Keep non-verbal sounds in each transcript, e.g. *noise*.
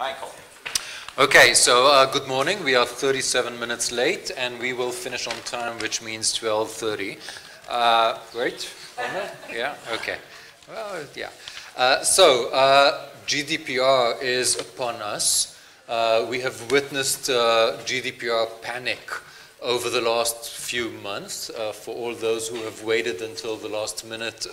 Michael. Okay, so uh, good morning. We are 37 minutes late, and we will finish on time, which means 12:30. Uh, great. Yeah. Okay. Well, yeah. Uh, so uh, GDPR is upon us. Uh, we have witnessed uh, GDPR panic over the last few months for all those who have waited until the last minute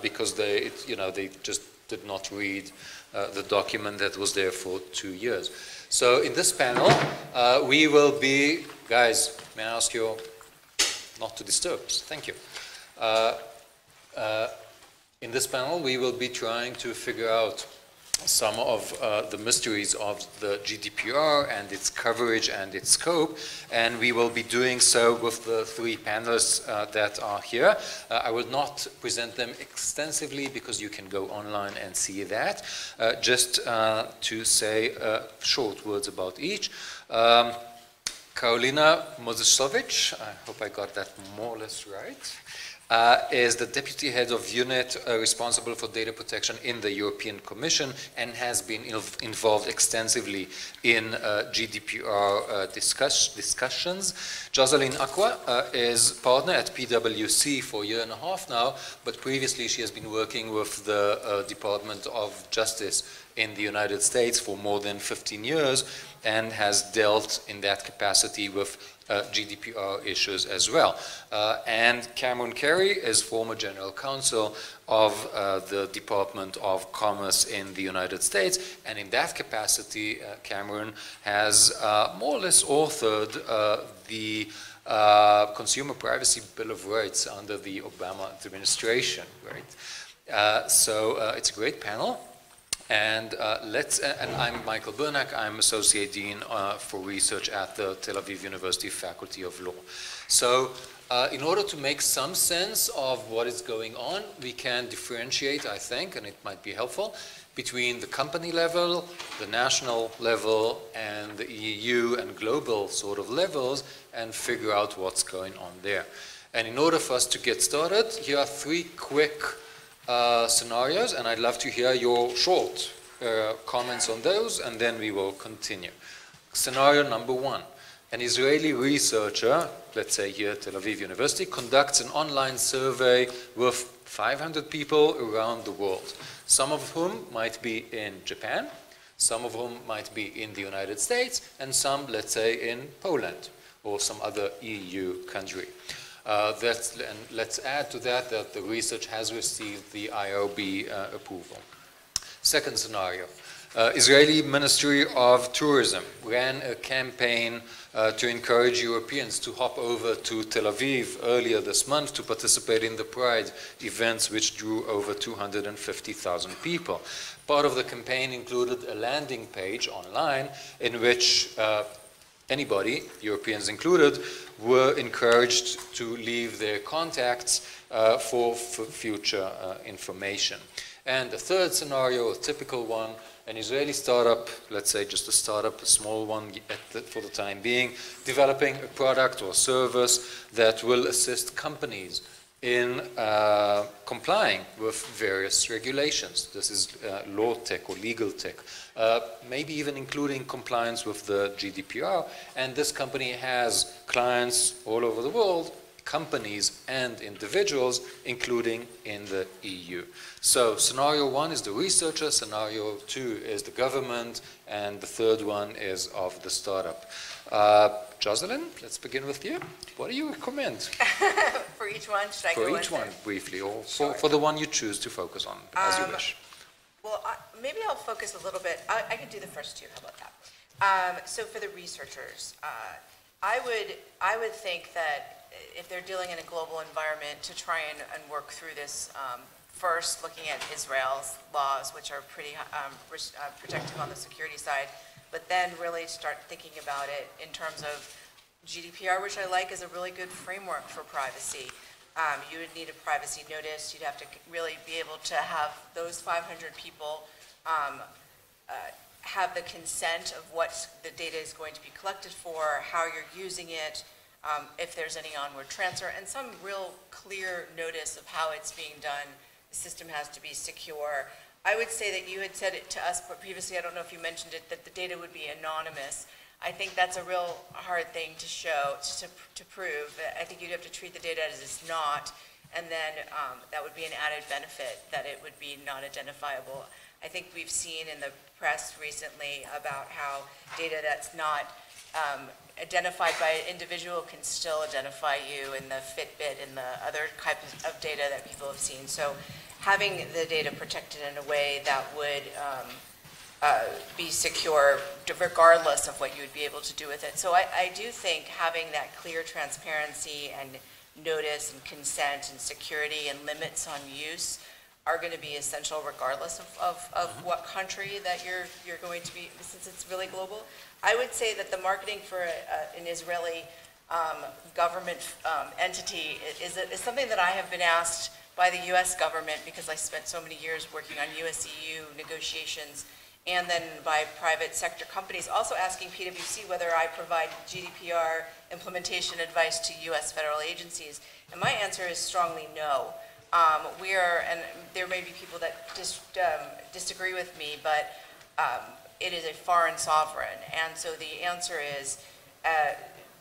because they, it, you know, they just did not read uh, the document that was there for two years. So in this panel, uh, we will be, guys, may I ask you not to disturb? Thank you. Uh, uh, in this panel, we will be trying to figure out some of uh, the mysteries of the GDPR and its coverage and its scope, and we will be doing so with the three panelists uh, that are here. Uh, I will not present them extensively because you can go online and see that, uh, just uh, to say uh, short words about each. Um, Karolina Mojzesowicz, I hope I got that more or less right uh, is the deputy head of unit uh, responsible for data protection in the European Commission and has been involved extensively in uh, GDPR uh, discuss discussions. Jocelyn Aqua uh, is partner at PwC for a year and a half now, but previously she has been working with the uh, Department of Justice in the United States for more than 15 years and has dealt in that capacity with uh, GDPR issues as well. Uh, and Cameron Kerry is former general counsel of uh, the Department of Commerce in the United States. And in that capacity, uh, Cameron has uh, more or less authored uh, the Consumer Privacy Bill of Rights under the Obama administration, right? so it's a great panel. And uh, let's, uh, and I'm Michael Birnhack. I'm Associate Dean uh, for Research at the Tel Aviv University Faculty of Law. So uh, in order to make some sense of what is going on, we can differentiate, I think, and it might be helpful, between the company level, the national level, and the EU and global sort of levels, and figure out what's going on there. And in order for us to get started, here are three quick uh, scenarios, and I'd love to hear your short uh, comments on those, and then we will continue. Scenario number one. An Israeli researcher, let's say here at Tel Aviv University, conducts an online survey with 500 people around the world, some of whom might be in Japan, some of whom might be in the United States, and some, let's say, in Poland or some other EU country. Uh, and let's add to that that the research has received the IRB uh, approval. Second scenario. Uh, Israeli Ministry of Tourism ran a campaign uh, to encourage Europeans to hop over to Tel Aviv earlier this month to participate in the Pride events, which drew over 250,000 people. Part of the campaign included a landing page online in which uh, anybody, Europeans included, were encouraged to leave their contacts uh, for, for, future uh, information. And the third scenario, a typical one, an Israeli startup, let's say just a startup, a small one the, for the time being, developing a product or service that will assist companies in uh, complying with various regulations. This is uh, law tech or legal tech, uh, maybe even including compliance with the GDPR. And this company has clients all over the world, companies and individuals, including in the EU. So scenario one is the researcher, scenario two is the government, and the third one is of the startup. Jocelyn, let's begin with you. What do you recommend? *laughs* for each one, should I for go each one, briefly, or sure. for, for the one you choose to focus on, as um, you wish. Well, I, maybe I'll focus a little bit. I, I can do the first two. How about that? Um, so for the researchers, uh, I would I would think that if they're dealing in a global environment, to try and, and work through this. Um, first, looking at Israel's laws, which are pretty um, uh, protective on the security side but then really start thinking about it in terms of GDPR, which I like is a really good framework for privacy. Um, you would need a privacy notice. You'd have to really be able to have those 500 people um, uh, have the consent of what the data is going to be collected for, how you're using it, um, if there's any onward transfer, and some real clear notice of how it's being done. The system has to be secure. I would say that you had said it to us previously, I don't know if you mentioned it, that the data would be anonymous. I think that's a real hard thing to show, to, to prove. I think you'd have to treat the data as it's not, and then um, that would be an added benefit, that it would be not identifiable. I think we've seen in the press recently about how data that's not um, identified by an individual can still identify you in the Fitbit and the other types of data that people have seen. So having the data protected in a way that would um, uh, be secure regardless of what you would be able to do with it. So I, I do think having that clear transparency and notice and consent and security and limits on use are going to be essential regardless of, of, of Mm-hmm. what country that you're, you're going to be, since it's really global. I would say that the marketing for a, a- an Israeli um, government um, entity is, is something that I have been asked by the U.S. government because I spent so many years working on U.S.-EU negotiations, and then by private sector companies, also asking PwC whether I provide GDPR implementation advice to U.S. federal agencies. And my answer is strongly no. Um, We are, and there may be people that dis- um, disagree with me, but um, it is a foreign sovereign. And so the answer is, uh,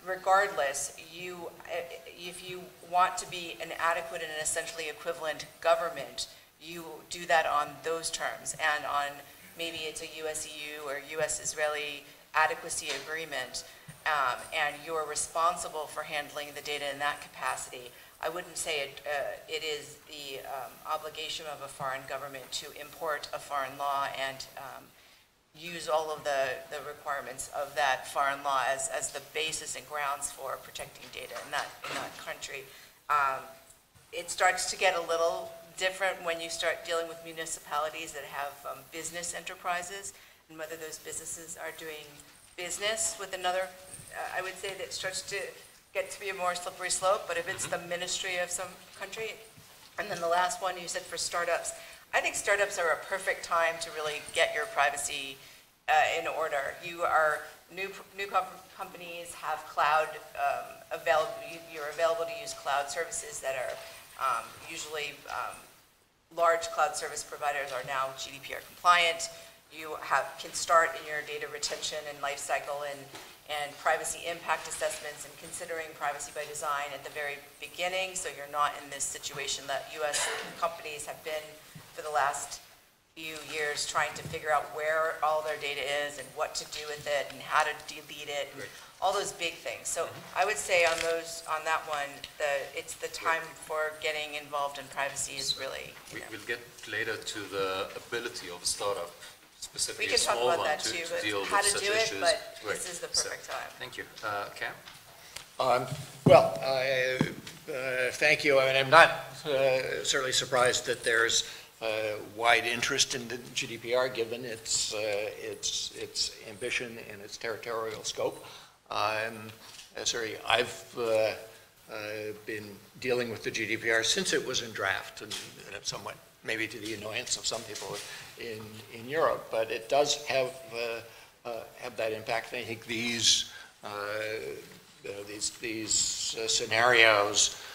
regardless, you, uh, if you want to be an adequate and essentially equivalent government, you do that on those terms and on, maybe it's a US-EU or US-Israeli adequacy agreement, um, and you're responsible for handling the data in that capacity. I wouldn't say it, uh, it is the um, obligation of a foreign government to import a foreign law and um, use all of the, the requirements of that foreign law as, as the basis and grounds for protecting data in that, in that country. Um, It starts to get a little different when you start dealing with municipalities that have um, business enterprises, and whether those businesses are doing business with another, uh, I would say that starts to get to be a more slippery slope, but if it's the ministry of some country, and then the last one, you said for startups, I think startups are a perfect time to really get your privacy uh, in order. You are, new, new com- companies have cloud um, available, you're available to use cloud services that are um, usually, um, large cloud service providers are now GDPR compliant. You have, can start in your data retention and lifecycle and, and privacy impact assessments and considering privacy by design at the very beginning, so you're not in this situation that US companies have been for the last few years trying to figure out where all their data is and what to do with it and how to delete it, and all those big things. So I would say on those, on that one, the, it's the time for getting involved in privacy is really, We, know. we'll get later to the ability of a startup, specifically We can talk small about one, that to, too, to but deal with how to such do it, but Great. this is the So, perfect time. Thank you. Uh, Cam? Um, Well, I, uh, thank you. I mean, I'm not uh, certainly surprised that there's uh, wide interest in the GDPR, given its, uh, its, its ambition and its territorial scope. Um, uh, Sorry, I've uh, uh, been dealing with the GDPR since it was in draft, and and somewhat, maybe to the annoyance of some people in, in Europe, but it does have, uh, uh, have that impact. And I think these, uh, uh, these, these uh, scenarios uh,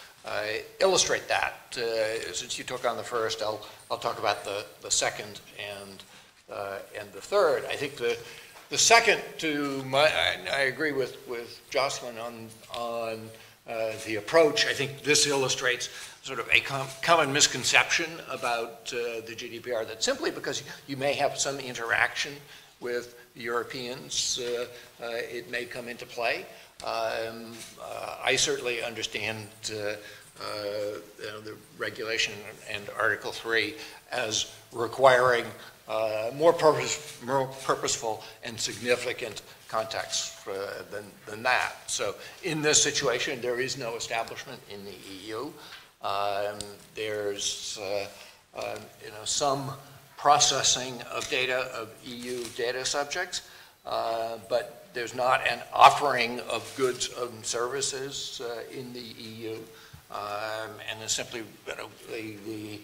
illustrate that. Uh, Since you took on the first, I'll, I'll talk about the, the second and, uh, and the third. I think the, the second to my, I, I agree with, with Jocelyn on, on uh, the approach. I think this illustrates sort of a com- common misconception about uh, the GDPR, that simply because you may have some interaction with Europeans, uh, uh, it may come into play. Um, uh, I certainly understand uh, uh, the regulation and Article 3 as requiring more purpose, more purposeful and significant context uh, than, than that. So in this situation, there is no establishment in the EU. Um, There's, uh, uh, you know, some processing of data of EU data subjects, uh, but there's not an offering of goods and services uh, in the EU. Um, And there's simply, you know, the, the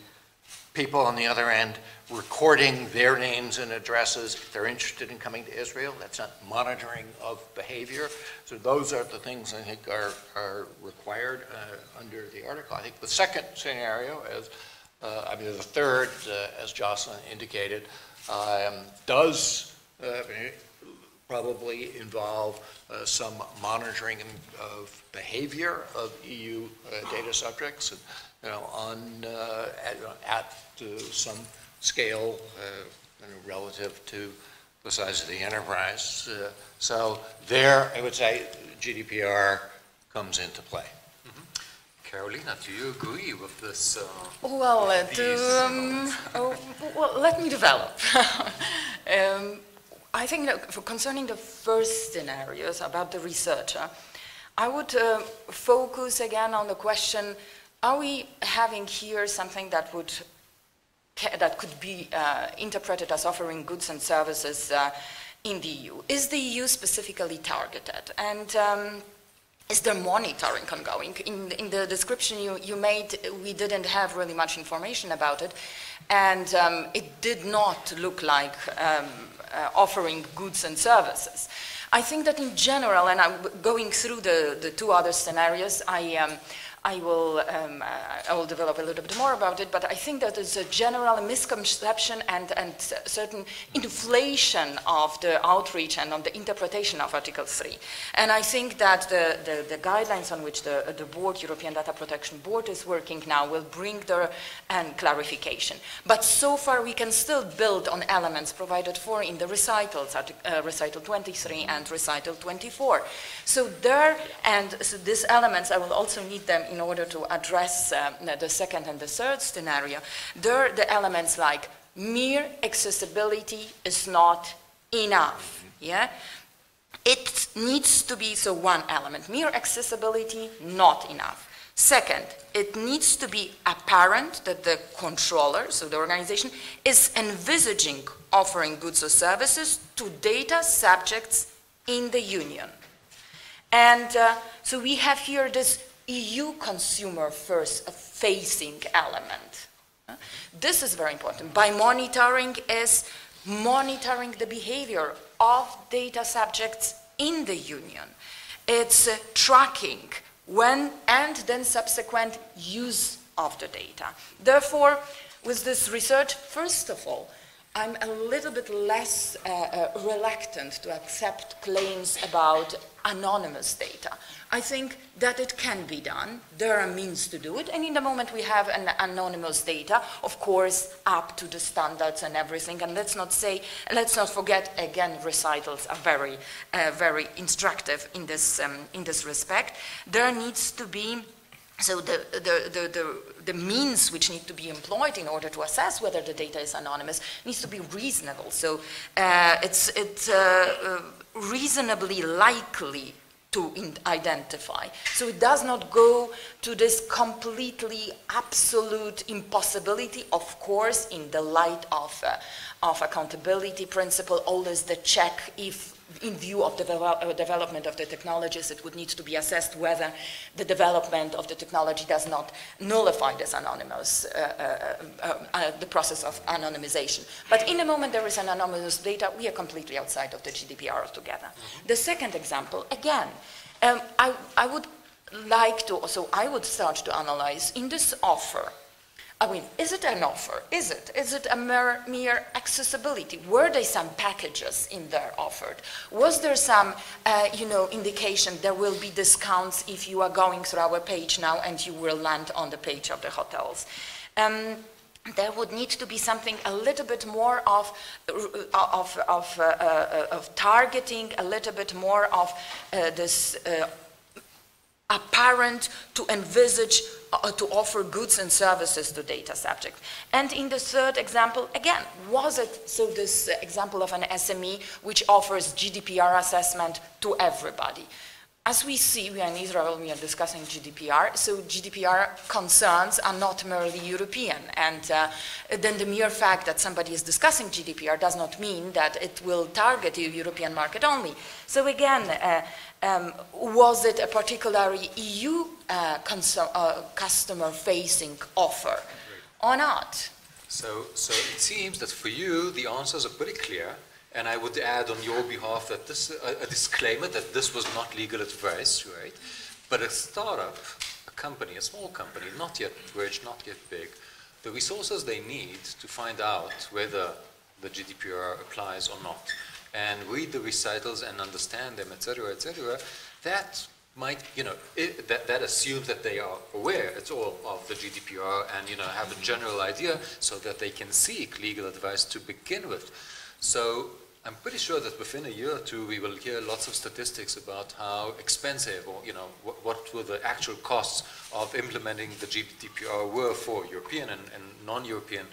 people on the other end recording their names and addresses. If they're interested in coming to Israel, that's not monitoring of behavior. So those are the things I think are, are required uh, under the article. I think the second scenario, as, uh, I mean, the third, uh, as Jocelyn indicated, um, does uh, probably involve uh, some monitoring of behavior of EU uh, data subjects, and, you know, on, uh, at, at uh, some scale uh, you know, relative to the size of the enterprise. Uh, So there, I would say GDPR comes into play. Karolina, do you agree with this? uh, Well, These- um, oh, well, let me develop. *laughs* um, I think for concerning the first scenarios about the researcher, I would uh, focus again on the question, are we having here something that would that could be uh, interpreted as offering goods and services uh, in the EU? Is the EU specifically targeted? And um, is there monitoring ongoing? In, in the description you, you made, we didn't have really much information about it, and um, it did not look like um, uh, offering goods and services. I think that in general, and I'm going through the, the two other scenarios, I, um, I will, um, uh, I will develop a little bit more about it, but I think that there's a general misconception and, and certain inflation of the outreach and on the interpretation of Article 3. And I think that the, the, the guidelines on which the, the board, European Data Protection Board, is working now will bring their and clarification. But so far, we can still build on elements provided for in the recitals, uh, recital 23 and recital 24. So there, and so these elements, I will also need them in order to address um, the second and the third scenario. There, the elements like mere accessibility is not enough. Yeah, it needs to be so one element. Mere accessibility not enough. Second, it needs to be apparent that the controller, so the organization, is envisaging offering goods or services to data subjects in the union. And uh, so we have here this EU consumer first facing element. This is very important. By monitoring is monitoring the behavior of data subjects in the union. It's uh, tracking when and then subsequent use of the data. Therefore, with this research, first of all, I'm a little bit less uh, uh, reluctant to accept claims about anonymous data. I think that it can be done. There are means to do it. And in the moment we have an anonymous data, of course, up to the standards and everything. And let's not say, let's not forget, again, recitals are very, uh, very instructive in this, um, in this respect. There needs to be so the, the, the, the, the means which need to be employed in order to assess whether the data is anonymous needs to be reasonable. So uh, it's, it's uh, uh, reasonably likely to identify. So it does not go to this completely absolute impossibility, of course, in the light of, uh, of accountability principle, always the check if in view of the devel- uh, development of the technologies, it would need to be assessed whether the development of the technology does not nullify this anonymous, uh, uh, uh, uh, the process of anonymization. But in the moment there is an anonymous data, we are completely outside of the GDPR altogether. The second example, again, um, I, I would like to, so I would start to analyze in this offer, I mean, is it an offer? Is it? Is it a mere, mere accessibility? Were there some packages in there offered? Was there some, uh, you know, indication there will be discounts if you are going through our page now and you will land on the page of the hotels? Um, there would need to be something a little bit more of, of, of, uh, uh, of targeting, a little bit more of uh, this uh, apparent to envisage uh, to offer goods and services to data subjects. And in the third example, again, was it so this uh, example of an SME which offers GDPR assessment to everybody? As we see, we are in Israel, we are discussing GDPR, so GDPR concerns are not merely European. And uh, then the mere fact that somebody is discussing GDPR does not mean that it will target the European market only. So again, uh, um, was it a particularly EU uh, uh, customer-facing offer or not? So, so it seems that for you, the answers are pretty clear. And I would add on your behalf that this, a, a disclaimer that this was not legal advice, right? But a startup, a company, a small company, not yet rich, not yet big, the resources they need to find out whether the GDPR applies or not, and read the recitals and understand them, et cetera, et cetera, that might, you know, it, that, that assumes that they are aware at all of the GDPR and, you know, have a mm-hmm. general idea so that they can seek legal advice to begin with. So I'm pretty sure that within a year or two, we will hear lots of statistics about how expensive or, you know, what, what were the actual costs of implementing the GDPR were for European and, and non-European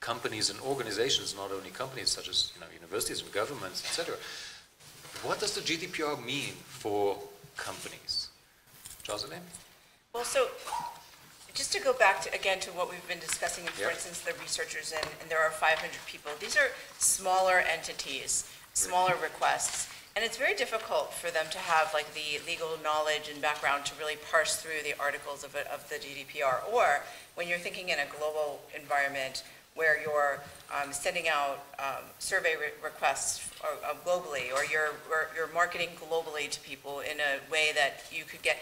companies and organizations, not only companies such as, you know, universities and governments, etc. What does the GDPR mean for companies? Jocelyn? Well, so, just to go back to, again, to what we've been discussing, for Yeah. instance, the researchers, and, and there are 500 people, these are smaller entities, smaller requests, and it's very difficult for them to have like the legal knowledge and background to really parse through the articles of, of the GDPR. Or when you're thinking in a global environment where you're um, sending out um, survey re- requests or- uh, globally, or you're, or you're marketing globally to people in a way that you could get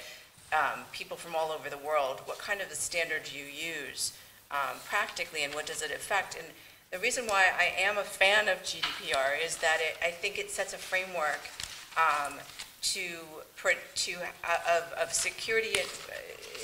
um, people from all over the world, what kind of the standards do you use um, practically, and what does it affect? And the reason why I am a fan of GDPR is that it, I think it sets a framework um, to, to, uh, of, of security. It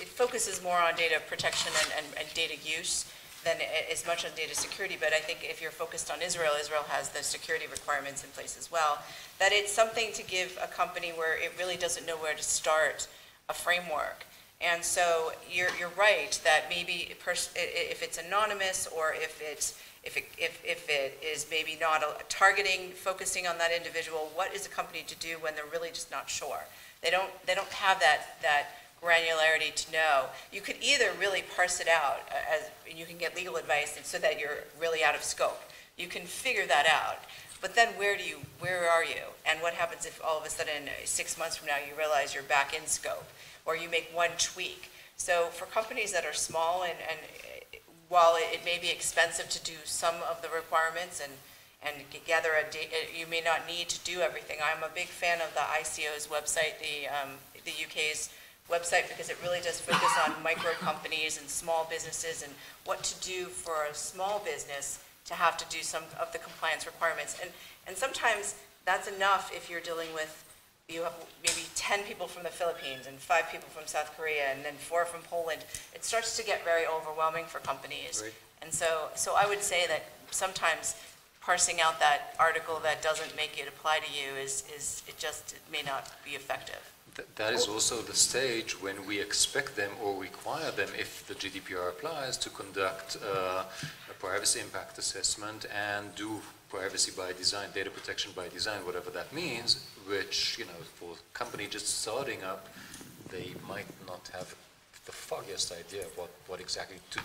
it focuses more on data protection and, and, and data use than as much on data security, but I think if you're focused on Israel, Israel has the security requirements in place as well, that it's something to give a company where it really doesn't know where to start a framework. And so you're, you're right that maybe if it's anonymous or if it's, if it, if, if it is maybe not a- targeting, focusing on that individual, what is a company to do when they're really just not sure? They don't, they don't have that, that granularity to know. You could either really parse it out uh, as, and you can get legal advice and so that you're really out of scope. You can figure that out. But then where do you, where are you? And what happens if all of a sudden, uh, six months from now, you realize you're back in scope? Or you make one tweak? So for companies that are small and, and uh, while it it may be expensive to do some of the requirements and, and gather a you may not need to do everything. I'm a big fan of the ICO's website, the, um, the UK's website, because it really does focus on micro companies and small businesses and what to do for a small business to have to do some of the compliance requirements. And, and sometimes that's enough if you're dealing with, you have maybe 10 people from the Philippines and five people from South Korea and then four from Poland. It starts to get very overwhelming for companies. Right. And so, so I would say that sometimes parsing out that article that doesn't make it apply to you is, is, it just it may not be effective. Th- That is also the stage when we expect them or require them, if the GDPR applies, to conduct uh, a privacy impact assessment and do privacy by design, data protection by design, whatever that means, which, you know, for a company just starting up, they might not have the foggiest idea of what, what exactly to do.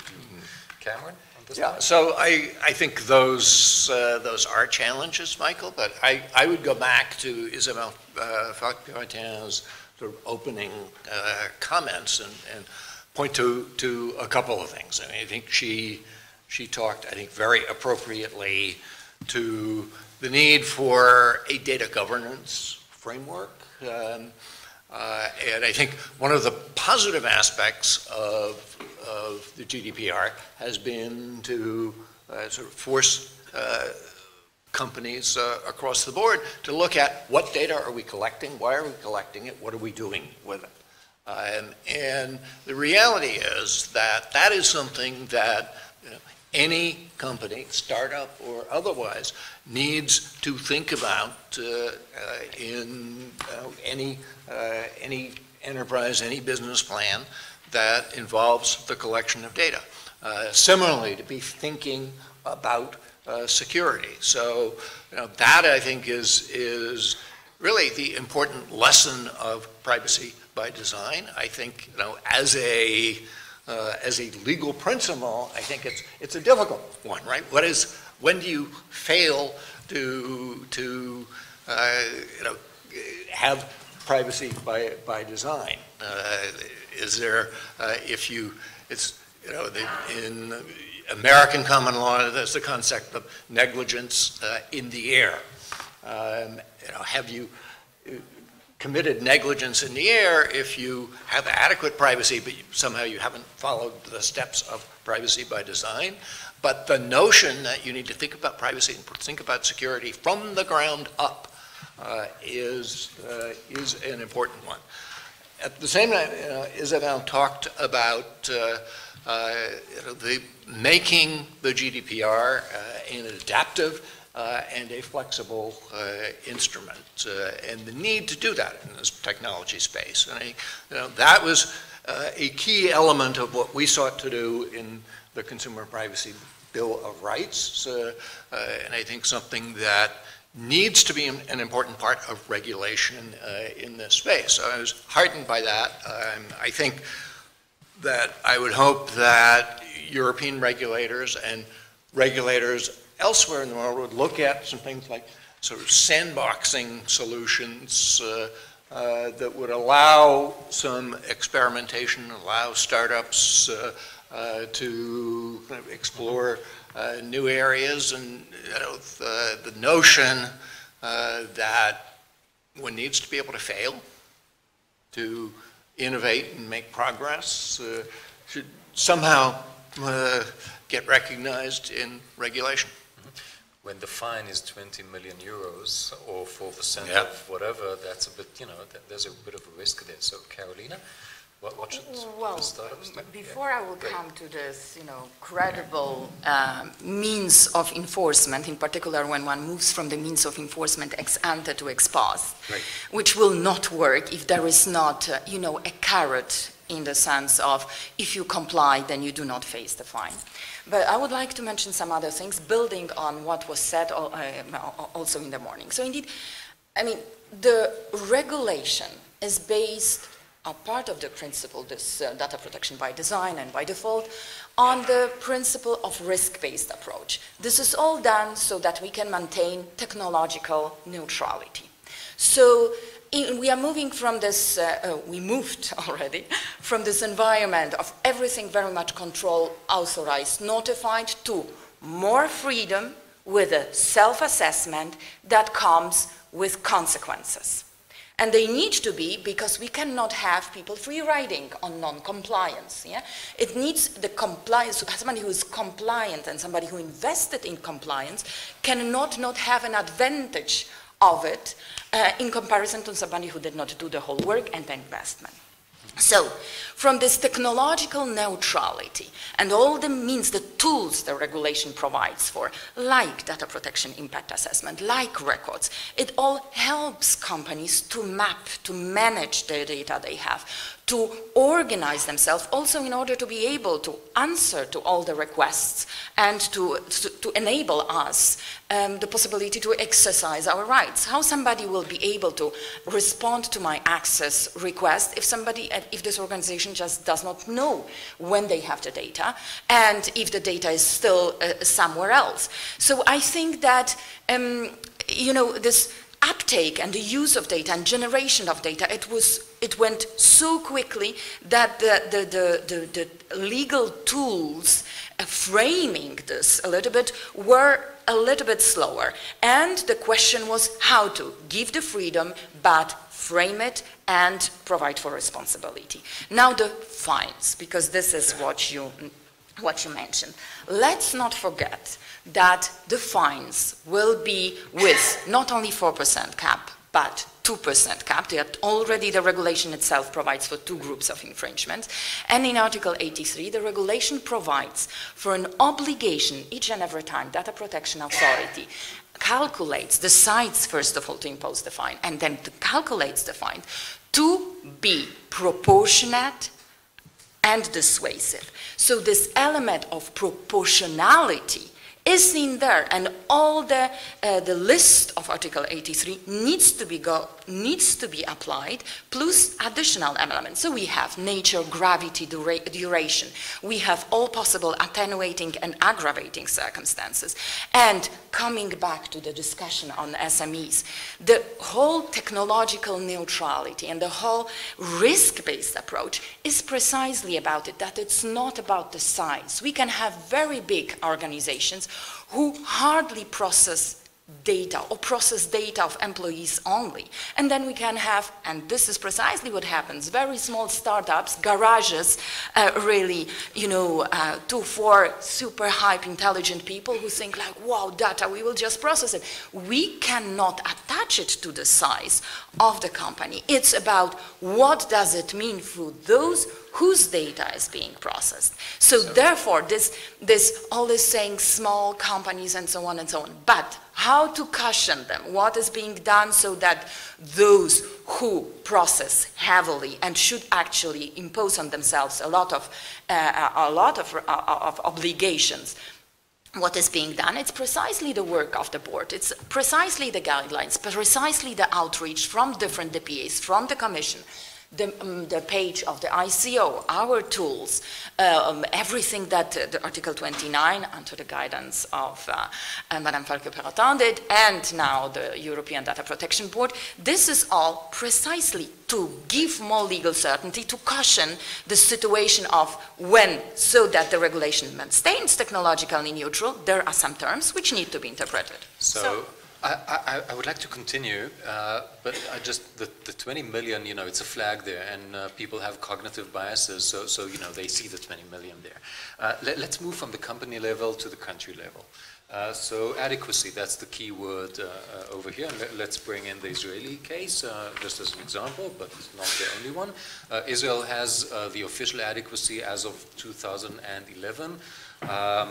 Cameron, on this Yeah, so I, I think those, uh, those are challenges, Michael, but I, I would go back to Isabelle uh, Falque-Pierrotin's sort of opening uh, comments and, and point to, to a couple of things. I mean, I think she, she talked, I think, very appropriately to the need for a data governance framework. Um, uh, And I think one of the positive aspects of, of the GDPR has been to uh, sort of force uh, companies uh, across the board to look at what data are we collecting, why are we collecting it, what are we doing with it? Um, And the reality is that that is something that you know, any company, startup or otherwise, needs to think about uh, uh, in uh, any, any enterprise, any business plan that involves the collection of data. Similarly, to be thinking about security. So, you know, that I think is, is really the important lesson of privacy by design. I think, you know, as a, uh, as a legal principle, I think it's, it's a difficult one, right? What is, when do you fail to, to, uh, you know, have privacy by, by design? Uh, Is there, uh, if you, it's, you know, the- in American common law, there's the concept of negligence uh, in the air. Um, You know, have you, committed negligence in the air if you have adequate privacy, but you- somehow you haven't followed the steps of privacy by design. But the notion that you need to think about privacy and think about security from the ground up uh, is, uh, is an important one. At the same time, uh, Isabelle talked about uh, uh, the making the GDPR uh, an adaptive uh, and a flexible uh, instrument, uh, and the need to do that in this technology space. And I, you know, that was uh, a key element of what we sought to do in the Consumer Privacy Bill of Rights, uh, and I think something that needs to be an an important part of regulation in this space. So I was heartened by that. Um, I think that I would hope that European regulators and regulators elsewhere in the world would look at some things like sort of sandboxing solutions uh, uh, that would allow some experimentation, allow startups uh, uh, to kind of explore uh, new areas, and you know, the, the notion that one needs to be able to fail to innovate and make progress should somehow uh, get recognized in regulation. When the fine is 20 million euros or 4% Yeah. of whatever, that's a bit, you know, th- there's a bit of a risk there. So Karolina, what, what should Well, the startups do? before I will Great. come to this, you know, credible um, means of enforcement, in particular when one moves from the means of enforcement ex ante to ex post, Right. which will not work if there is not, uh, you know, a carrot in the sense of if you comply, then you do not face the fine. But I would like to mention some other things, building on what was said uh, also in the morning. So indeed, I mean, the regulation is based, a part of the principle, this uh, data protection by design and by default, on the principle of risk-based approach. This is all done so that we can maintain technological neutrality. So in, we are moving from this, uh, uh, we moved *laughs* already, from this environment of everything very much controlled, authorized, notified, to more freedom with a self-assessment that comes with consequences. And they need to be because we cannot have people free riding on non-compliance. Yeah? It needs the compliance, somebody who is compliant and somebody who invested in compliance cannot not have an advantage of it uh, in comparison to somebody who did not do the whole work and the investment. So, from this technological neutrality and all the means, the tools the regulation provides for, like data protection impact assessment, like records, it all helps companies to map, to manage the data they have, to organize themselves also in order to be able to answer to all the requests and to, to, to enable us um, the possibility to exercise our rights. How somebody will be able to respond to my access request if somebody, if this organization just does not know when they have the data and if the data is still uh, somewhere else. So I think that, um, you know, this uptake and the use of data and generation of data, it was it went so quickly that the, the, the, the, legal tools uh, framing this a little bit were a little bit slower. And the question was how to give the freedom, but frame it and provide for responsibility. Now the fines, because this is what you what you mentioned. Let's not forget that the fines will be with not only 4% cap, but 2% cap. That already the regulation itself provides for two groups of infringements. And in Article 83, the regulation provides for an obligation each and every time Data Protection Authority calculates, decides first of all to impose the fine, and then to calculates the fine to be proportionate and dissuasive. So this element of proportionality is in there, and all the uh, the list of Article 83 needs to be go needs to be applied, plus additional elements. So we have nature, gravity, dura duration. We have all possible attenuating and aggravating circumstances. And coming back to the discussion on SMEs, the whole technological neutrality and the whole risk-based approach is precisely about it. That it's not about the size. We can have very big organizations who hardly process data or process data of employees only. And then we can have, and this is precisely what happens, very small startups, garages, uh, really, you know, uh, two, four super hype intelligent people who think like, wow, data, we will just process it. We cannot attach it to the size of the company. It's about what does it mean for those whose data is being processed. So, so therefore, this, this always saying small companies and so on and so on. But how to cushion them? What is being done so that those who process heavily and should actually impose on themselves a lot of, uh, a lot of, uh, of obligations what is being done. It's precisely the work of the board. It's precisely the guidelines, precisely the outreach from different DPAs, from the Commission, the, um, the, page of the ICO, our tools, uh, um, everything that uh, the Article 29, under the guidance of uh, uh Madame Falque-Pierrotin did, and now the European Data Protection Board, this is all precisely to give more legal certainty, to caution the situation of when, so that the regulation maintains technologically neutral, there are some terms which need to be interpreted. so, so I, I, would like to continue, uh, but I just the, the 20 million, you know, it's a flag there, and uh, people have cognitive biases, so so you know they see the 20 million there. Uh, let, us move from the company level to the country level. Uh, so adequacy, that's the key word uh, uh, over here. And let, us bring in the Israeli case just as an example, but not the only one. Israel has the official adequacy as of 2011. Um,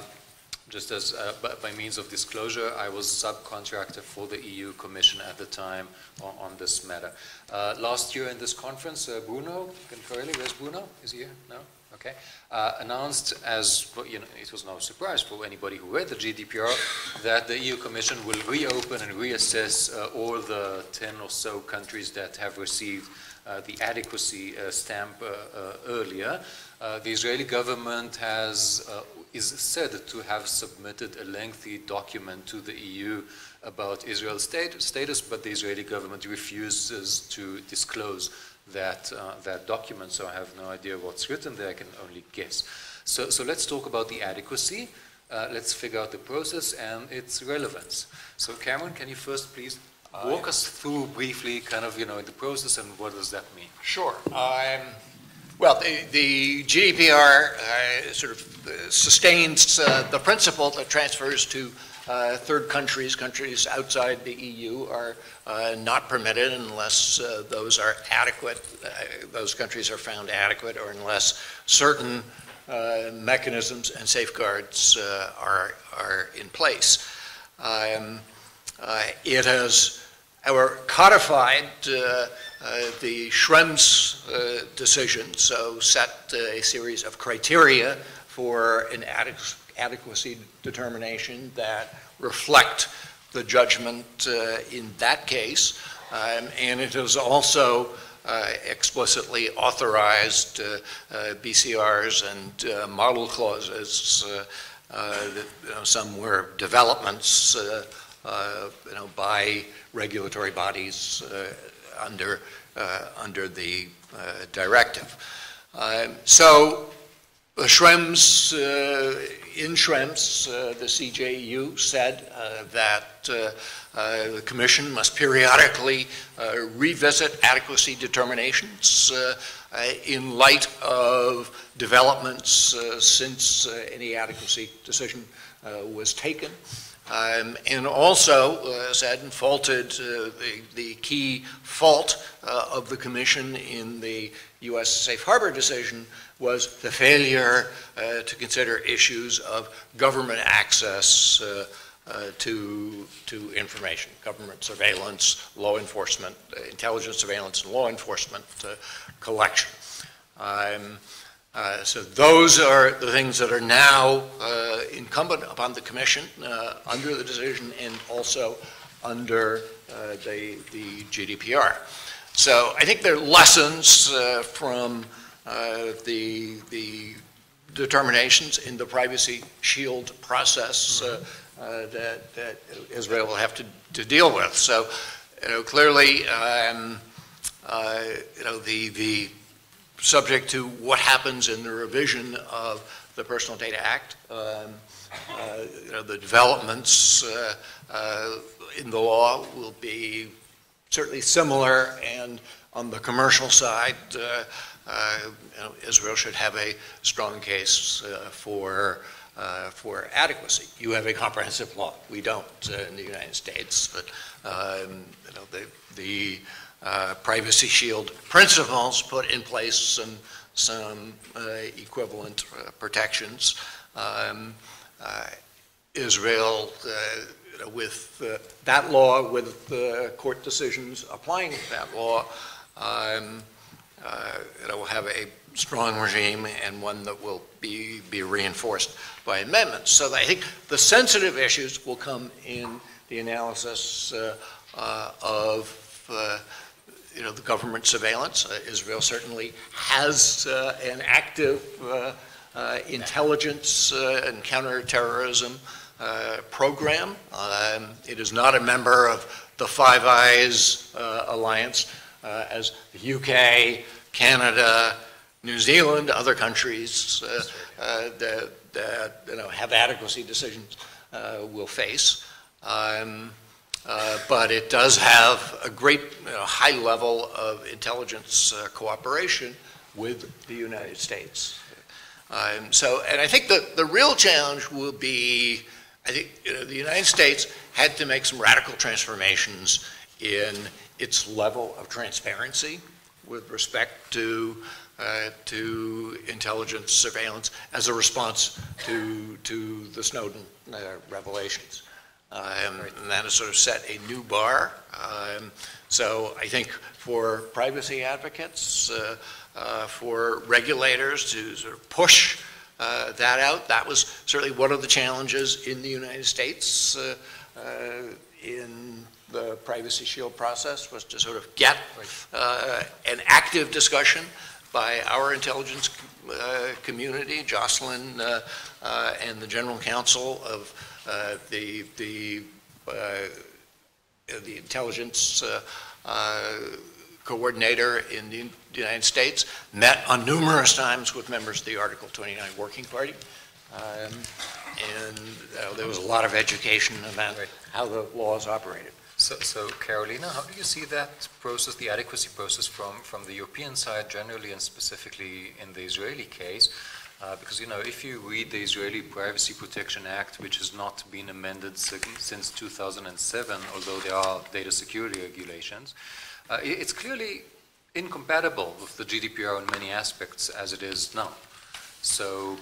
just as uh, by, means of disclosure, I was subcontractor for the EU Commission at the time on, on this matter. Uh, last year in this conference, uh, Bruno Gencarelli, where's Bruno? Is he here? No? Okay. Uh, announced as, you know, it was no surprise for anybody who read the GDPR that the EU Commission will reopen and reassess uh, all the 10 or so countries that have received Uh, the adequacy uh, stamp uh, earlier. the Israeli government has is said to have submitted a lengthy document to the EU about Israel's state, status, but the Israeli government refuses to disclose that, uh, that document, so I have no idea what's written there, I can only guess. So, so let's talk about the adequacy. Uh, let's figure out the process and its relevance. So Cameron, can you first please walk us through briefly kind of, you know, the process and what does that mean? Sure. Um, well, the, the GDPR uh, sort of uh, sustains uh, the principle that transfers to uh, third countries, countries outside the EU, are uh, not permitted unless uh, those are adequate, those countries are found adequate, or unless certain mechanisms and safeguards are, are in place. Um, it has our codified uh, the Schrems uh, decision, so set a series of criteria for an adequacy determination that reflect the judgment uh, in that case. Um, and it has also uh, explicitly authorized uh, uh, BCRs and model clauses. That, you know, some were developments, Uh, you know, by regulatory bodies uh, under, uh, under the uh, directive. Um, so Schrems, uh, in Schrems, uh, the CJEU said that the Commission must periodically revisit adequacy determinations in light of developments since any adequacy decision was taken. Um, and also uh, said and faulted uh, the, the key fault uh, of the Commission in the U.S. safe harbor decision was the failure uh, to consider issues of government access uh, uh, to, to information, government surveillance, law enforcement, intelligence surveillance and law enforcement collection. Um, uh, so those are the things that are now uh, incumbent upon the Commission uh, under the decision and also under uh, the, the GDPR. So I think there are lessons uh, from the, the determinations in the Privacy Shield process that, that Israel will have to, to deal with. So you know, clearly, um, you know, the, the subject to what happens in the revision of the Personal Data Act. Um, uh, you know, the developments uh, uh, in the law will be certainly similar, and on the commercial side, uh, uh, you know, Israel should have a strong case for, uh, for adequacy. You have a comprehensive law. We don't uh, in the United States, but um, you know, the, the uh, privacy shield principles put in place some, some uh, equivalent uh, protections. Um, Israel, with that law, with court decisions applying that law, um, you will have a strong regime and one that will be, be reinforced by amendments. So I think the sensitive issues will come in the analysis uh, uh, of, uh, you know, the government surveillance. Uh, Israel certainly has uh, an active uh, uh, intelligence uh, and counterterrorism program. Um, It is not a member of the Five Eyes Alliance, as the UK, Canada, New Zealand, other countries that, that, you know, have adequacy decisions will face. Um, uh, But it does have a great, you know, high level of intelligence uh, cooperation with the United States. Um, So, and I think the, the real challenge will be, I think, you know, the United States had to make some radical transformations in its level of transparency with respect to, uh, to intelligence surveillance as a response to, to the Snowden uh, revelations. Um, And that has sort of set a new bar. Um, So I think for privacy advocates, uh, uh, for regulators to sort of push uh, that out, that was certainly one of the challenges in the United States uh, uh, in the Privacy Shield process, was to sort of get uh, an active discussion by our intelligence uh, community, Jocelyn uh, uh, and the general counsel of the, the, uh, the intelligence uh, uh, coordinator in the United States, met on numerous times with members of the Article 29 Working Party. Um, And uh, there was a lot of education about Right. how the laws operated. So, so Karolina, how do you see that process, the adequacy process from, from the European side generally and specifically in the Israeli case? Uh, because, you know, if you read the Israeli Privacy Protection Act, which has not been amended since 2007, although there are data security regulations, uh, it's clearly incompatible with the GDPR in many aspects as it is now. So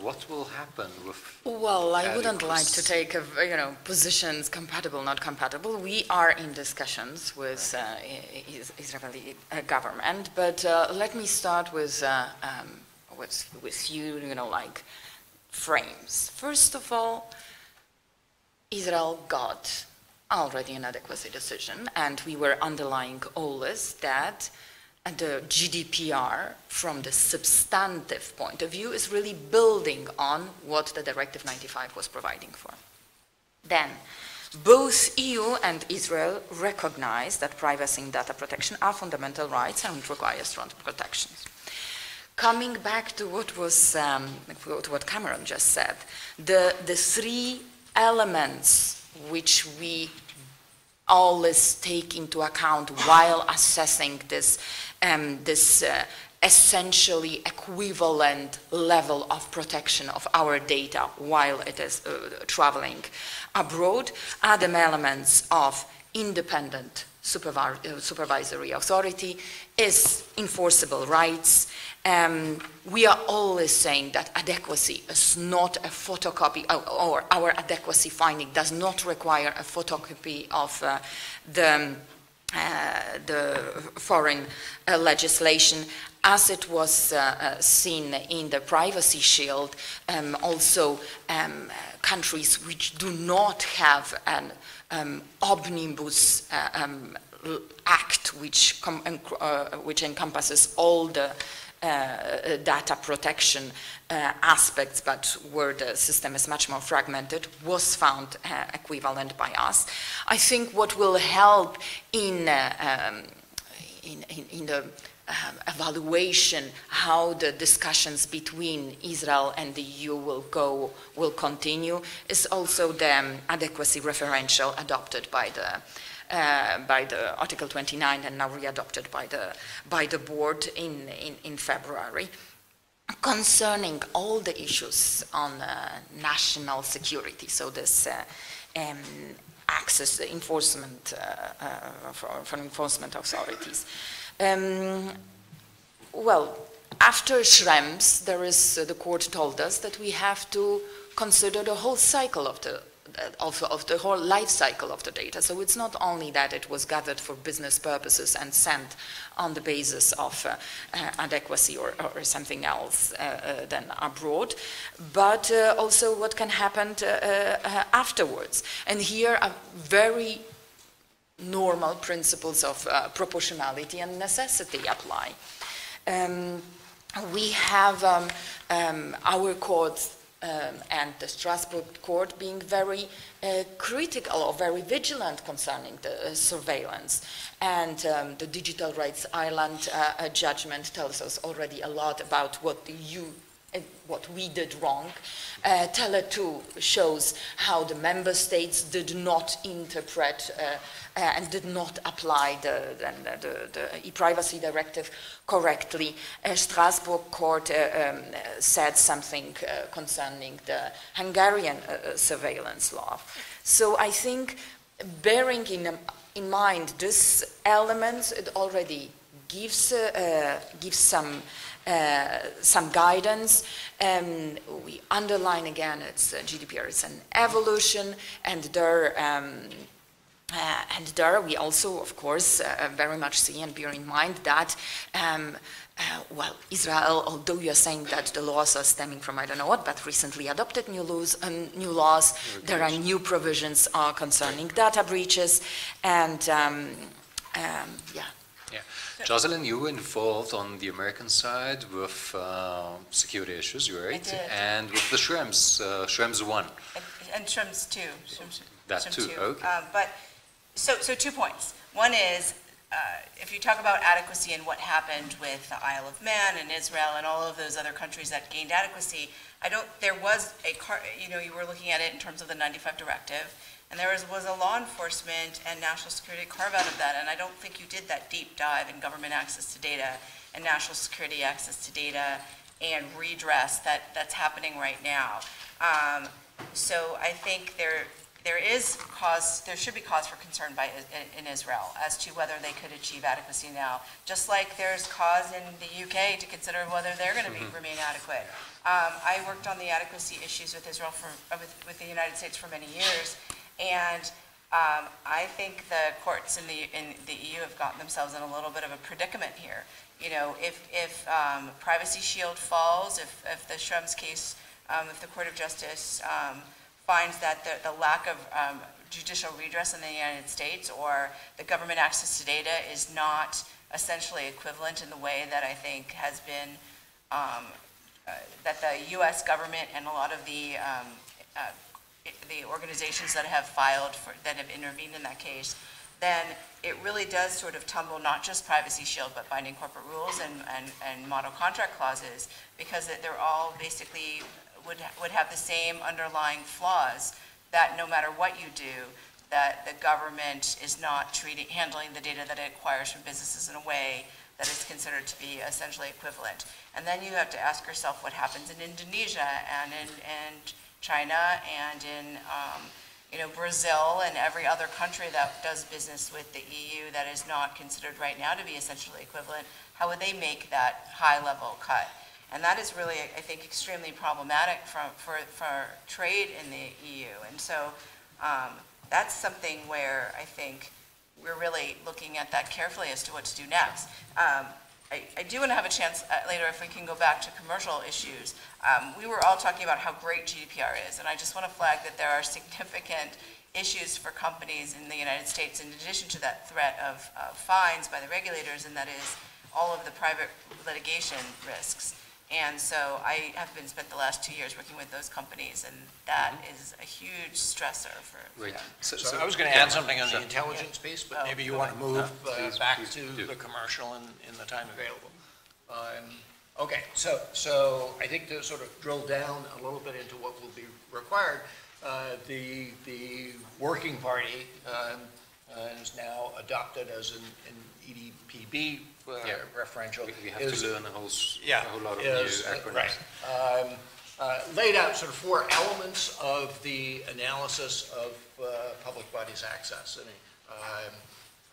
what will happen with Well, I wouldn't like to take, a- you know, positions compatible, not compatible. We are in discussions with uh, Israeli uh, government, but uh, let me start with, uh, um, with, with you, you know, like frames. First of all, Israel got already an adequacy decision, and we were underlying always that the GDPR, from the substantive point of view, is really building on what the Directive 95 was providing for. Then, both EU and Israel recognize that privacy and data protection are fundamental rights and require strong protections. Coming back to what was um, to what Cameron just said, the the three elements which we always take into account while assessing this um, this uh, essentially equivalent level of protection of our data while it is uh, traveling abroad are the elements of independent uh, supervisory authority is enforceable rights um, we are always saying that adequacy is not a photocopy, or, or our adequacy finding does not require a photocopy of uh, the, uh, the foreign uh, legislation. As it was uh, uh, seen in the Privacy Shield, um, also um, countries which do not have an um, omnibus uh, um, act which, uh, which encompasses all the uh, data protection uh, aspects, but where the system is much more fragmented, was found uh, equivalent by us. I think what will help in, uh, um, in, in, in the um, evaluation how the discussions between Israel and the EU will go, will continue, is also the um, adequacy referential adopted by the uh, by the Article 29 and now readopted by the by the board in in, in February concerning all the issues on uh, national security. So this uh, um, access enforcement uh, uh, for, for, enforcement authorities. Um, well, after Schrems, there is uh, the court told us that we have to consider the whole cycle of the of, of, the whole life cycle of the data. So it's not only that it was gathered for business purposes and sent on the basis of uh, uh, adequacy or, or, something else uh, uh than abroad, but uh, also what can happen afterwards. And here very normal principles of proportionality and necessity apply. Um, we have um, um, our courts um, and the Strasbourg court being very uh, critical or very vigilant concerning the uh, surveillance. And um, the Digital Rights Ireland uh, judgment tells us already a lot about what EU what we did wrong. Uh, Tele2 shows how the member states did not interpret uh, uh, and did not apply the, the, the, e-privacy directive correctly. Uh, Strasbourg court uh, um, said something uh, concerning the Hungarian surveillance law. So I think bearing in, in mind this element, it already gives, gives some uh, some guidance. Um, we underline again, it's uh, GDPR is an evolution, and there. Um, uh, and there we also, of course, uh, very much see and bear in mind that, um, uh, well, Israel, although you're saying that the laws are stemming from I don't know what, but recently adopted new laws, um, new laws, there are new provisions uh, concerning data breaches, and um, um yeah. Jocelyn, you were involved on the American side with uh, security issues, right? And with the Schrems, uh, Schrems 1. And, and Schrems 2. Schrems, that Schrems too, two. okay. Uh, but, so, so two points. One is, uh, if you talk about adequacy and what happened with the Isle of Man and Israel and all of those other countries that gained adequacy, I don't, there was a, car, you know, you were looking at it in terms of the 95 directive, and there was, was a law enforcement and national security carve out of that, and I don't think you did that deep dive in government access to data and national security access to data and redress that, that's happening right now. Um, so I think there, there is cause, there should be cause for concern by, in Israel as to whether they could achieve adequacy now, just like there's cause in the UK to consider whether they're going to mm-hmm. remain adequate. Um, I worked on the adequacy issues with Israel for, uh, with, with the United States for many years, and um, I think the courts in the, in the EU have gotten themselves in a little bit of a predicament here. You know, if, if um, Privacy Shield falls, if, if the Schrems case, um, if the Court of Justice um, finds that the, the lack of um, judicial redress in the United States or the government access to data is not essentially equivalent in the way that I think has been, um, uh, that the U.S. government and a lot of the uh, the organizations that have filed for, that have intervened in that case, then it really does sort of tumble not just Privacy Shield, but binding corporate rules and, and, and model contract clauses, because they're all basically would, would have the same underlying flaws that no matter what you do, that the government is not treating, handling the data that it acquires from businesses in a way that is considered to be essentially equivalent. And then you have to ask yourself what happens in Indonesia and in, and China and in um, you know Brazil and every other country that does business with the EU that is not considered right now to be essentially equivalent, how would they make that high level cut? And that is really, I think, extremely problematic for, for, trade in the EU. And so um, that's something where I think we're really looking at that carefully as to what to do next. Um, I, I do want to have a chance uh, later if we can go back to commercial issues. Um, we were all talking about how great GDPR is, and I just want to flag that there are significant issues for companies in the United States in addition to that threat of uh, fines by the regulators, and that is all of the private litigation risks. And so I have been, spent the last two years working with those companies, and that is a huge stressor for. Great. So- So so- I was going to add something on the sure. intelligence piece, but Oh, maybe you go want to move No, uh, please, back please to do. the commercial in, in the time available. Um, Okay, so, so I think to sort of drill down a little bit into what will be required, uh, the, the working party um, uh, is now adopted as an an EDPB uh, Yeah. referential. We we have is- to learn a whole, s- a yeah, whole lot of is, new uh, acronyms. Right. Um, uh, Laid out sort of four elements of the analysis of uh, public bodies access. And um,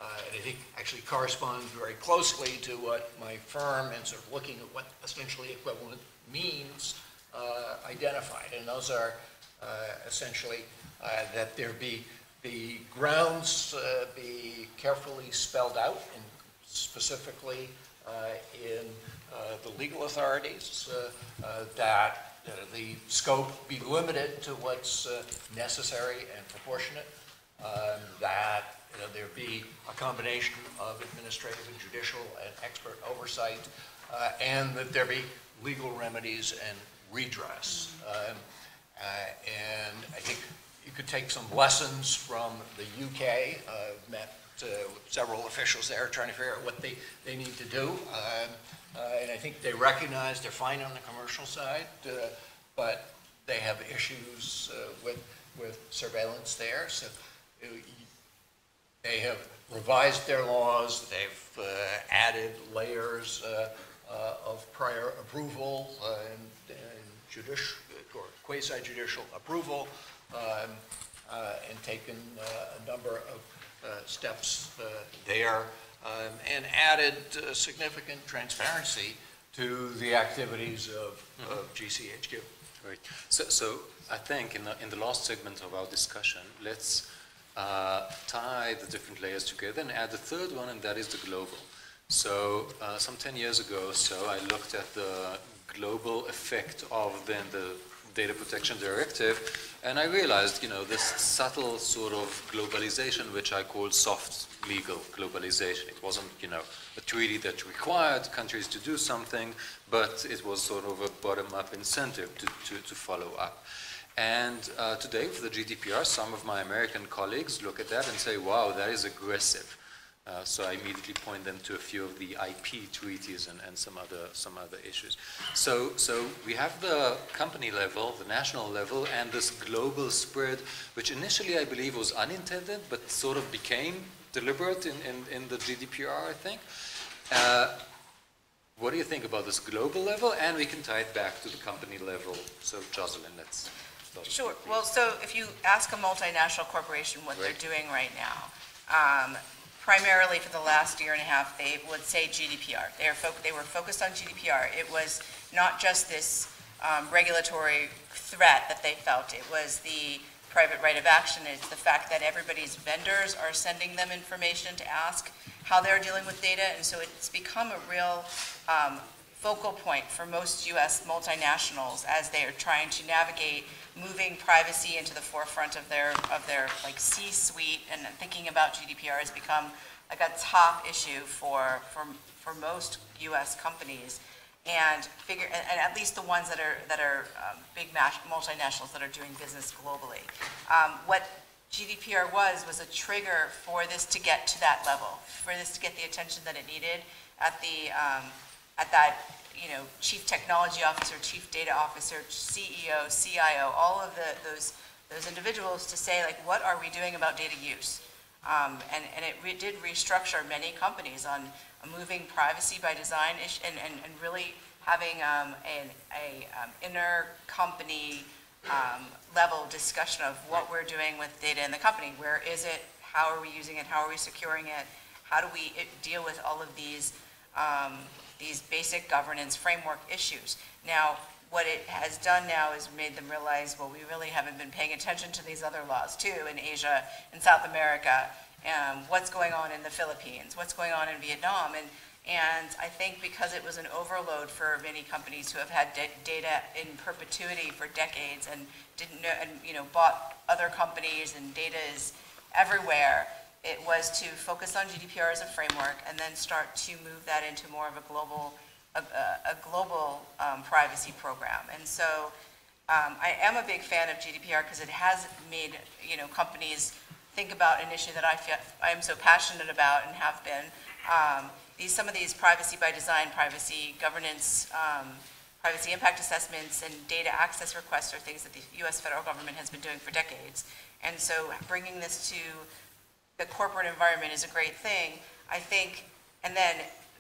uh, and I think actually corresponds very closely to what my firm and sort of looking at what essentially equivalent means uh, identified. And those are uh, essentially uh, that there be, the grounds uh, be carefully spelled out and specifically uh, in uh, the legal authorities, uh, that the scope be limited to what's necessary and proportionate, um, that you know, there be a combination of administrative and judicial and expert oversight, uh, and that there be legal remedies and redress. Um, uh, And I think you could take some lessons from the UK. Uh, met uh, several officials there trying to figure out what they, they need to do. Um, uh, And I think they recognize they're fine on the commercial side, uh, but they have issues uh, with, with surveillance there. So uh, they have revised their laws, they've uh, added layers uh, uh, of prior approval uh, and and judicial, or quasi-judicial approval, um, uh, and taken uh, a number of uh, steps uh, there, um, and added uh, significant transparency to the activities of of GCHQ. Right. So, so I think in the, in the last segment of our discussion, let's uh, tie the different layers together and add the third one, and that is the global. So, uh, some 10 years ago or so, I looked at the global effect of then the Data Protection Directive, and I realized, you know, this subtle sort of globalization, which I call soft legal globalization. It wasn't, you know, a treaty that required countries to do something, but it was sort of a bottom-up incentive to, to, to follow up. And uh, today, for the GDPR, some of my American colleagues look at that and say, wow, that is aggressive. Uh, so I immediately point them to a few of the IP treaties and, and some other some other issues. So so we have the company level, the national level, and this global spread, which initially I believe was unintended, but sort of became deliberate in, in, in the GDPR, I think. Uh, what do you think about this global level? And we can tie it back to the company level. So Jocelyn, let's start. Sure, well, so if you ask a multinational corporation what they're doing right now, um, primarily for the last year and a half, they would say GDPR. They they were focused on GDPR. It was not just this um, regulatory threat that they felt, it was the private right of action, it's the fact that everybody's vendors are sending them information to ask how they're dealing with data, and so it's become a real um, focal point for most US multinationals as they are trying to navigate moving privacy into the forefront of their, of their like C-suite, and thinking about GDPR has become like a top issue for, for, for most US companies. And figure, and, and at least the ones that are, that are um, big multinationals that are doing business globally. Um, What GDPR was, was a trigger for this to get to that level, for this to get the attention that it needed at the, um, at that, you know, chief technology officer, chief data officer, CEO, CIO, all of the, those, those individuals to say, like, what are we doing about data use? Um, and, and it re- did restructure many companies on moving privacy by design and, and, and really having, um, an, a, um, inter-company, um, level discussion of what we're doing with data in the company. Where is it? How are we using it? How are we securing it? How do we deal with all of these, um, these basic governance framework issues? Now, what it has done now is made them realize, well, we really haven't been paying attention to these other laws too, in Asia, in South America, um, what's going on in the Philippines, what's going on in Vietnam, and, and I think because it was an overload for many companies who have had da- data in perpetuity for decades and didn't know, and, you know, bought other companies and data is everywhere, it was to focus on GDPR as a framework and then start to move that into more of a global a, a, global um, privacy program. And so um, I am a big fan of GDPR because it has made, you know, companies think about an issue that I feel, I am so passionate about and have been. Um, these, some of these privacy by design, privacy governance, um, privacy impact assessments, and data access requests are things that the U.S. federal government has been doing for decades. And so bringing this to the corporate environment is a great thing. I think, and then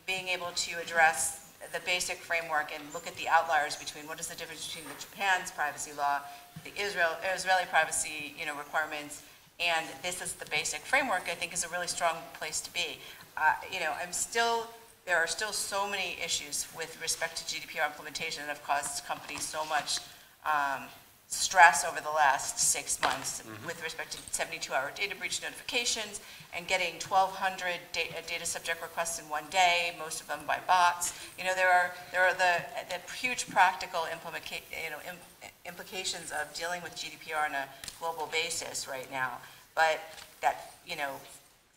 being able to address the basic framework and look at the outliers between what is the difference between the Japan's privacy law, the Israel, Israeli privacy, you know, requirements, and this is the basic framework, I think is a really strong place to be. Uh, you know, I'm still, there are still so many issues with respect to GDPR implementation that have caused companies so much um, stress over the last six months mm-hmm. with respect to 72-hour data breach notifications and getting 1,200 data, uh, data subject requests in one day, most of them by bots. You know, there are, there are the, the huge practical implica- you know, im- implications of dealing with GDPR on a global basis right now. But that, you know,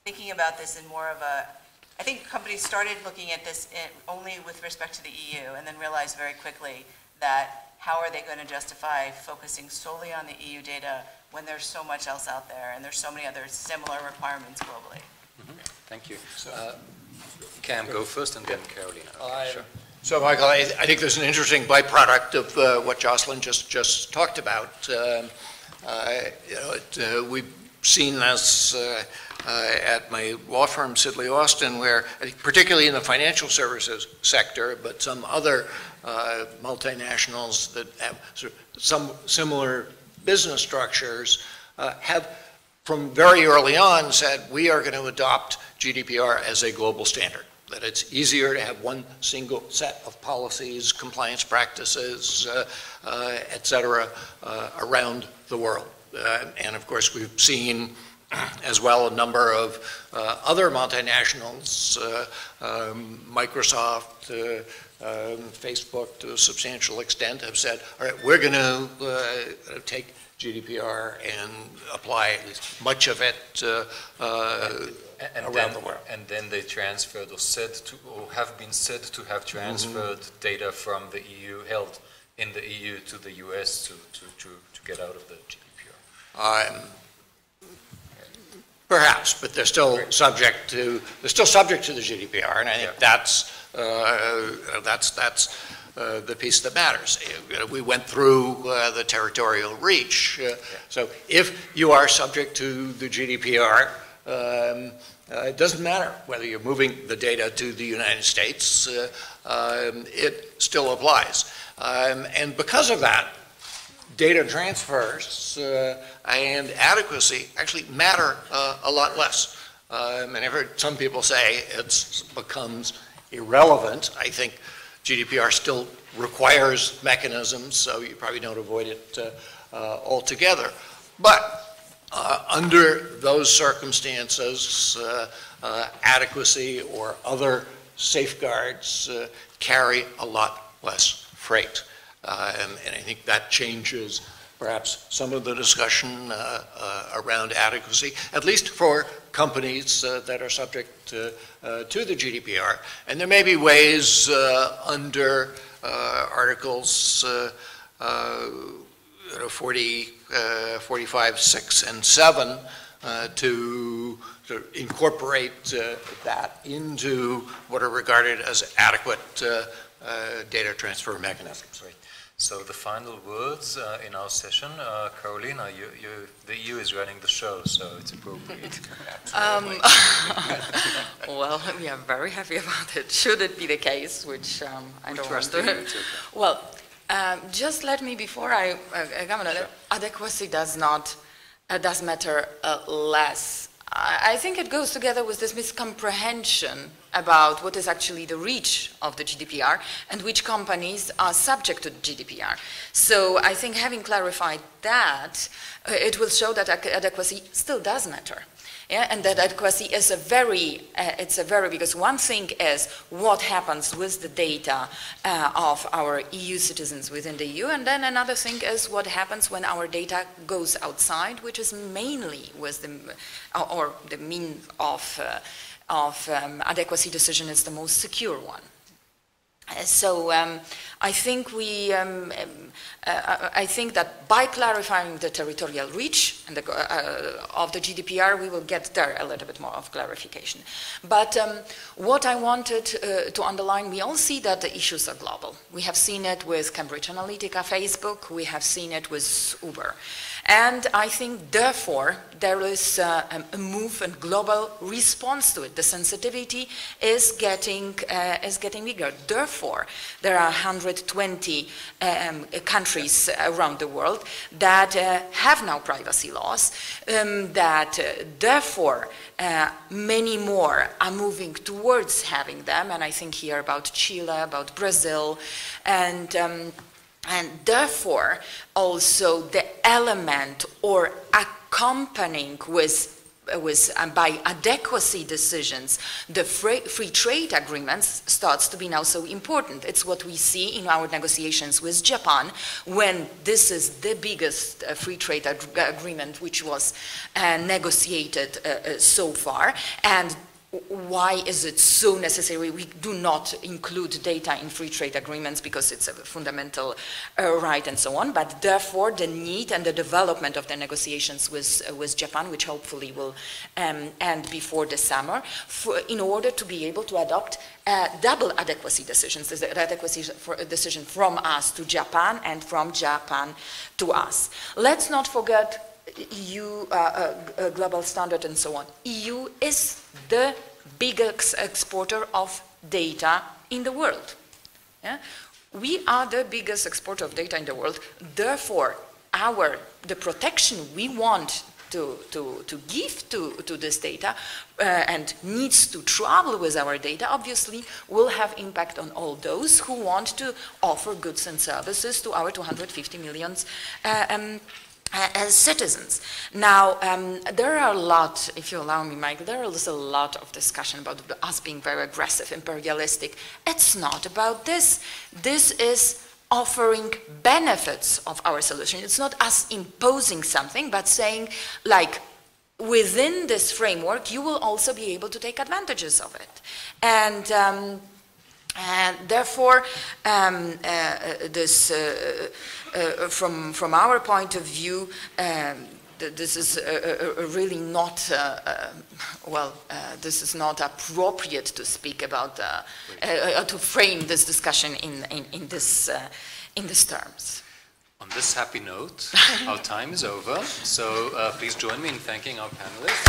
thinking about this in more of a, I think companies started looking at this in, only with respect to the EU and then realized very quickly that how are they going to justify focusing solely on the EU data when there's so much else out there and there's so many other similar requirements globally? Thank you. Uh, Cam, go first and then Karolina. Okay, I- sure. So, Michael, I, I think there's an interesting byproduct of uh, what Jocelyn just, just talked about. Um, uh, you know, it, uh, we've seen this uh, uh, at my law firm, Sidley Austin, where, particularly in the financial services sector, but some other uh, multinationals that have some similar business structures uh, have from very early on said, we are going to adopt GDPR as a global standard, that it's easier to have one single set of policies, compliance practices, uh, uh, et cetera, uh, around the world. Uh, And of course, we've seen as well a number of uh, other multinationals, um, Microsoft, um, Facebook to a substantial extent have said, all right, we're going to take GDPR and apply at least much of it uh, uh, And around then, the world. and then they transferred or said to, or have been said to have transferred data from the EU, held in the EU to the US to, to, to, to get out of the GDPR. Um, Perhaps, but they're still subject to, they're still subject to the GDPR, and I think Yeah. that's, uh, that's, that's uh, the piece that matters. Uh, We went through uh, the territorial reach, uh, so if you are subject to the GDPR, um, uh, it doesn't matter whether you're moving the data to the United States, uh, um, it still applies. Um, And because of that, data transfers uh, and adequacy actually matter uh, a lot less. Um, And I've heard some people say it becomes irrelevant. I think GDPR still requires mechanisms, so you probably don't avoid it uh, uh, altogether. But uh, under those circumstances, adequacy or other safeguards carry a lot less freight. And I think that changes perhaps some of the discussion uh, uh, around adequacy, at least for companies uh, that are subject uh, uh, to the GDPR. And there may be ways uh, under uh, Articles uh, uh, 40, uh, 45, 6, and 7 uh, to sort incorporate that into what are regarded as adequate data transfer mechanisms. So the final words uh, in our session, uh, Karolina, you, you, the EU is running the show, so it's appropriate. *laughs* Um, *laughs* well, we are very happy about it, should it be the case, which um, I We don't want trust to. okay. Well, um, just let me, before I, uh, I come on, adequacy does not, uh, does matter uh, less. I, think it goes together with this miscomprehension about what is actually the reach of the GDPR and which companies are subject to GDPR. So I think having clarified that, uh, it will show that adequacy still does matter. Yeah, and that adequacy is a very, uh, it's a very, because one thing is what happens with the data uh, of our EU citizens within the EU, and then another thing is what happens when our data goes outside, which is mainly with the, or, the mean of, uh, of um, adequacy decision is the most secure one. So um, I think we, um, uh, I think that by clarifying the territorial reach and the, uh, of the GDPR, we will get there a little bit more of clarification. But um, what I wanted uh, to underline, we all see that the issues are global. We have seen it with Cambridge Analytica, Facebook. We have seen it with Uber. And I think, therefore, there is uh, a- a move and global response to it. The sensitivity is getting, uh, is getting bigger. Therefore, there are 120 um, countries around the world that uh, have now privacy laws, um, that uh, therefore uh, many more are moving towards having them. And I think here about Chile, about Brazil, and um, and therefore, also the element or accompanying with with uh, by adequacy decisions, the free, trade agreements starts to be now so important. It's what we see in our negotiations with Japan, when this is the biggest uh, free trade ag- agreement which was uh, negotiated so far, and why is it so necessary? We do not include data in free trade agreements because it's a fundamental uh, right and so on. But therefore, the need and the development of the negotiations with, uh, with Japan, which hopefully will um, end before the summer, for, in order to be able to adopt uh, double adequacy decisions, the adequacy for, a decision from us to Japan and from Japan to us. Let's not forget EU uh, uh, uh, global standard and so on. EU is the biggest exporter of data in the world. Yeah? We are the biggest exporter of data in the world. Therefore, our the protection we want to, to, to give to, to this data uh, and needs to travel with our data obviously will have impact on all those who want to offer goods and services to our 250 million uh, um, as citizens. Now, um, there are a lot, if you allow me, Mike, there is a lot of discussion about us being very aggressive, imperialistic. It's not about this. This is offering benefits of our solution. It's not us imposing something, but saying, like, within this framework, you will also be able to take advantages of it. And um, and therefore, um, uh, this, uh, uh, from, from our point of view, um, th- this is uh, uh, uh, really not, uh, uh, well, uh, this is not appropriate to speak about, uh, uh, uh, to frame this discussion in, in, in, this, uh, in these terms. On this happy note, *laughs* our time is over. So uh, please join me in thanking our panelists.